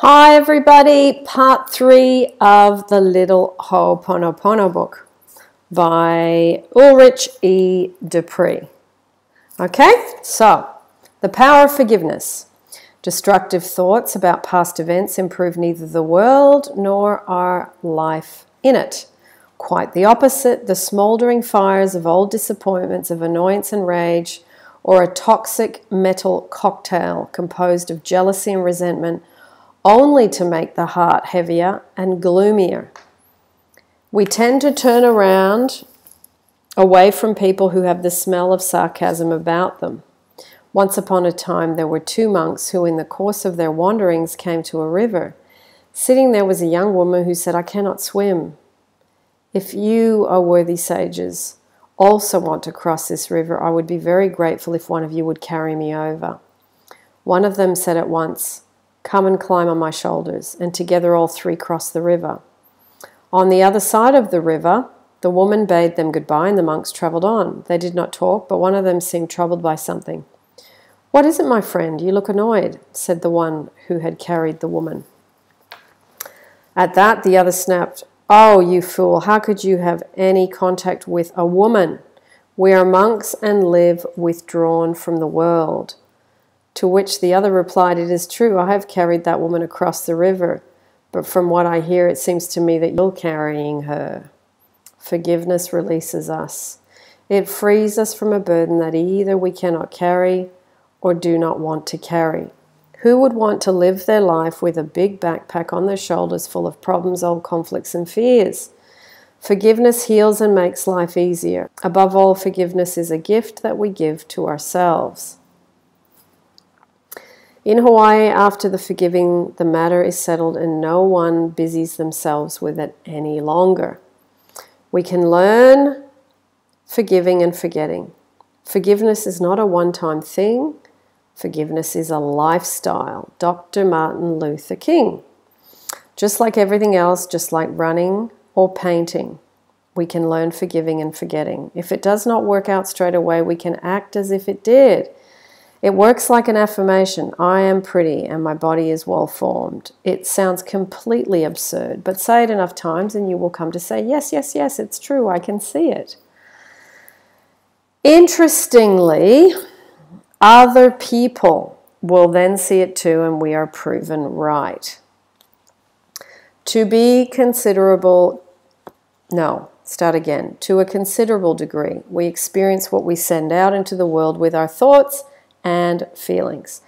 Hi, everybody. Part three of the Little Ho'oponopono book by Ulrich E. Dupree. Okay, so the power of forgiveness. Destructive thoughts about past events improve neither the world nor our life in it. Quite the opposite, the smouldering fires of old disappointments, of annoyance and rage, or a toxic metal cocktail composed of jealousy and resentment only to make the heart heavier and gloomier. We tend to turn around away from people who have the smell of sarcasm about them. Once upon a time, there were two monks who, in the course of their wanderings, came to a river. Sitting there was a young woman who said, I cannot swim. If you, O worthy sages, also want to cross this river, I would be very grateful if one of you would carry me over. One of them said at once, Come and climb on my shoulders. And together all three crossed the river. On the other side of the river, the woman bade them goodbye, and the monks travelled on. They did not talk, but one of them seemed troubled by something. What is it, my friend? You look annoyed, said the one who had carried the woman. At that, the other snapped, Oh, you fool, how could you have any contact with a woman? We are monks and live withdrawn from the world. To which the other replied, It is true, I have carried that woman across the river, but from what I hear, it seems to me that you're carrying her. Forgiveness releases us. It frees us from a burden that either we cannot carry or do not want to carry. Who would want to live their life with a big backpack on their shoulders full of problems, old conflicts, and fears? Forgiveness heals and makes life easier. Above all, forgiveness is a gift that we give to ourselves. In Hawaii, after the forgiving, the matter is settled and no one busies themselves with it any longer. We can learn forgiving and forgetting. Forgiveness is not a one time thing, forgiveness is a lifestyle. Dr. Martin Luther King. Just like everything else, just like running or painting, we can learn forgiving and forgetting. If it does not work out straight away, we can act as if it did. It works like an affirmation I am pretty and my body is well formed. It sounds completely absurd, but say it enough times and you will come to say, Yes, yes, yes, it's true, I can see it. Interestingly, other people will then see it too, and we are proven right. To be considerable, no, start again. To a considerable degree, we experience what we send out into the world with our thoughts and feelings.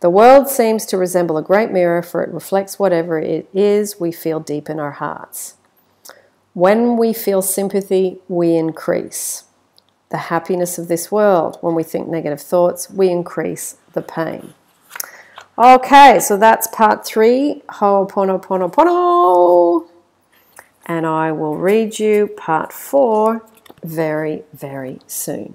The world seems to resemble a great mirror, for it reflects whatever it is we feel deep in our hearts. When we feel sympathy, we increase the happiness of this world. When we think negative thoughts, we increase the pain. Okay, so that's part three, Ho'oponoponopono. And I will read you part four very, very soon.